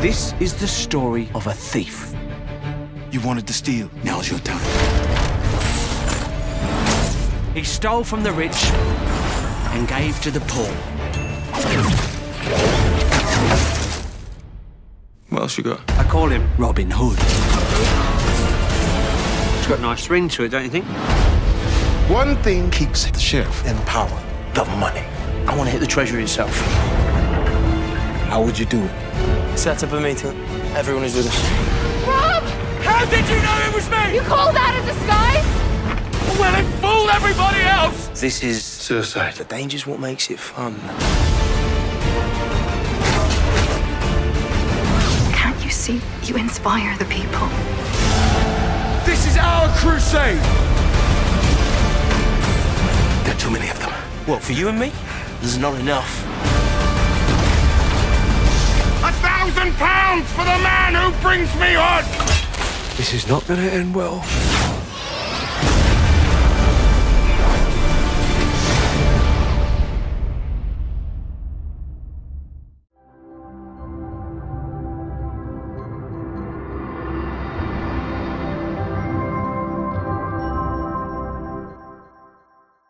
This is the story of a thief. You wanted to steal. Now's your time. He stole from the rich and gave to the poor. What else you got? I call him Robin Hood. It's got a nice ring to it, don't you think? One thing keeps the sheriff in power the money. I want to hit the treasury itself. How would you do it? Set up a meeting. Everyone is with us. Rob! How did you know it was me? You call that a disguise? Well, it fooled everybody else. This is Suicide. The danger's what makes it fun. Can't you see you inspire the people? This is our crusade. There are too many of them. What, for you and me? there's not enough. For the man who brings me. This is not to end well.